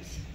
years.